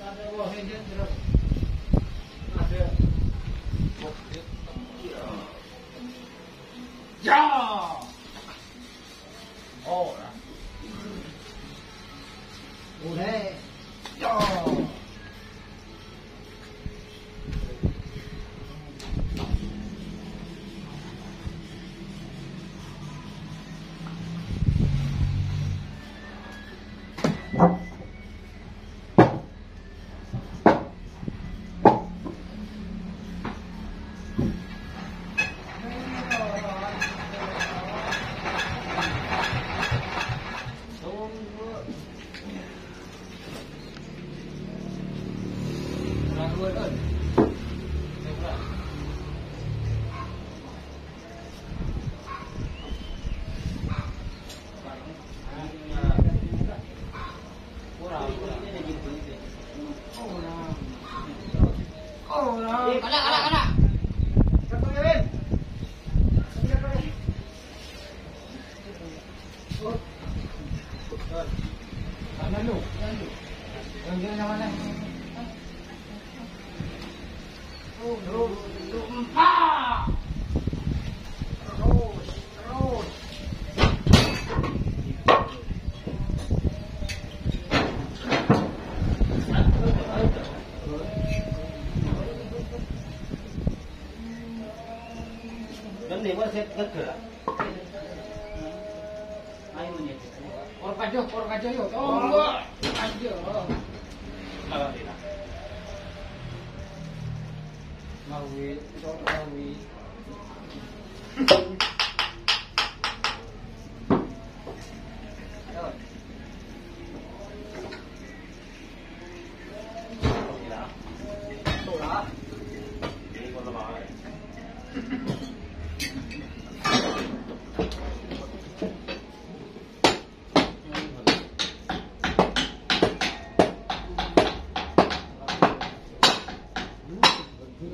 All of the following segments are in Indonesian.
大哥，我。呀！哦了。OK。Ada, ada, ada. Lalu, lalu. Yang mana? Oh, terus, terus, empat. Ayo menit. Orang kajo, orang kajo yuk. Oh. Kajo. Mawi, mawi.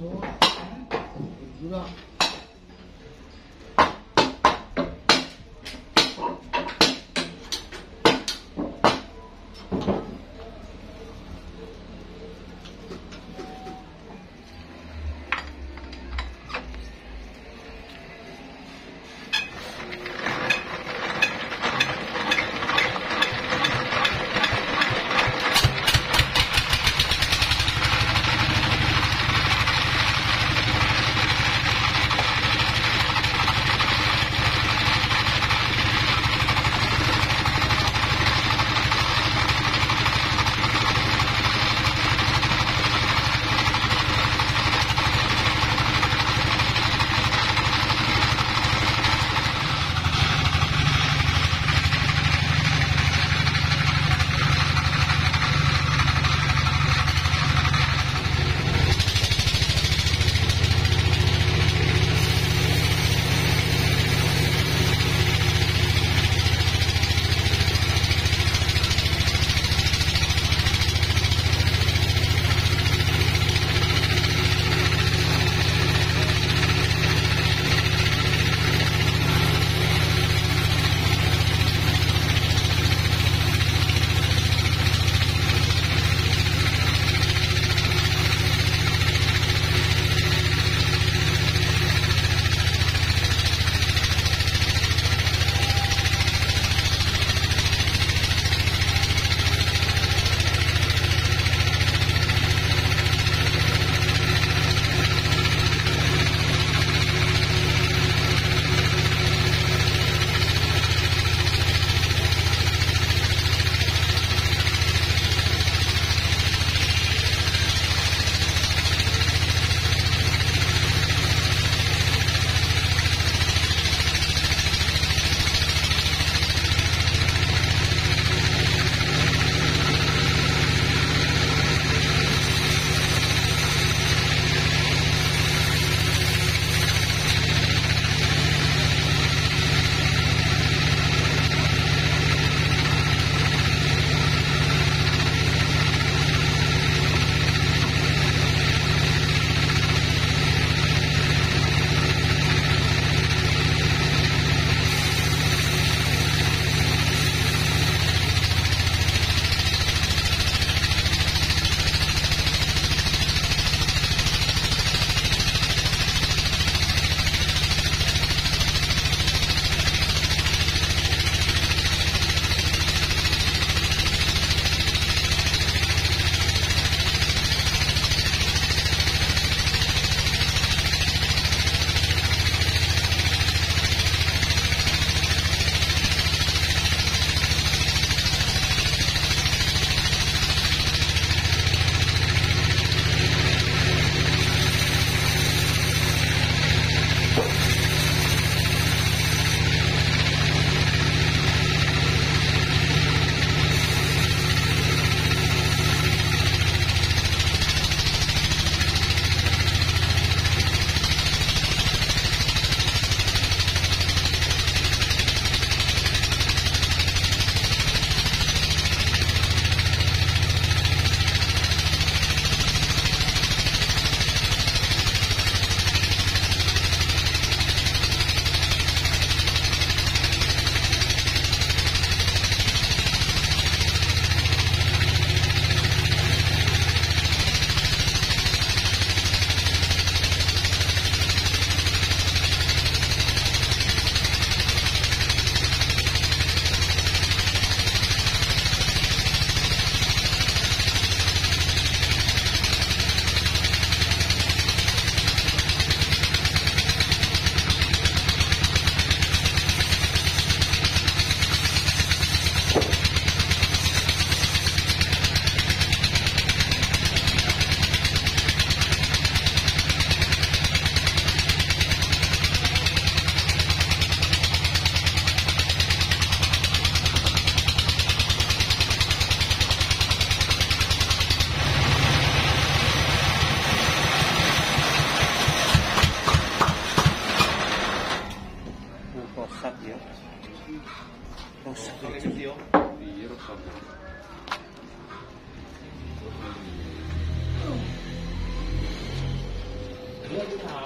Rất là.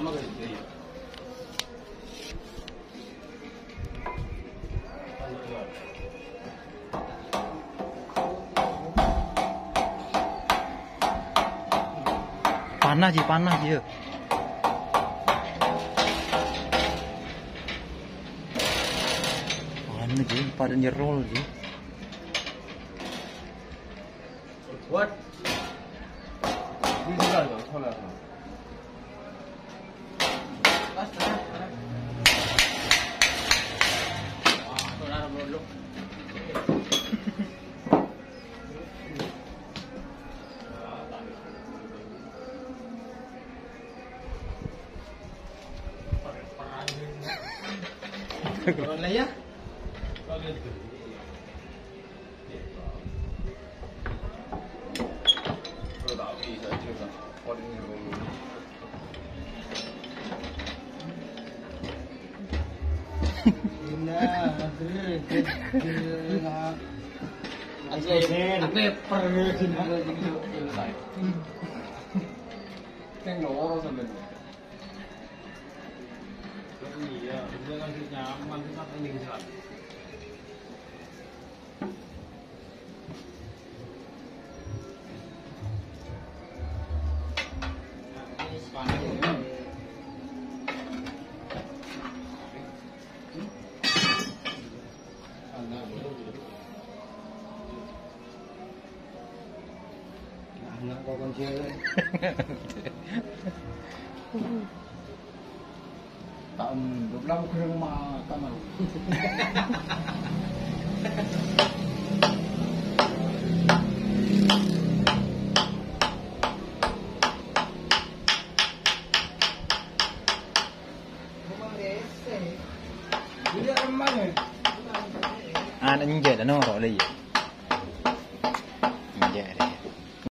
Panas sih, panas sih. Panas sih, pada nyerol sih. What? 哎呀嗯电脑上面的 jangan kita aman kita tanding jalan Anak kau kan cewek. លោកដៅគ្រឿងមកតែមកអានអញនិយាយដល់នោះរលី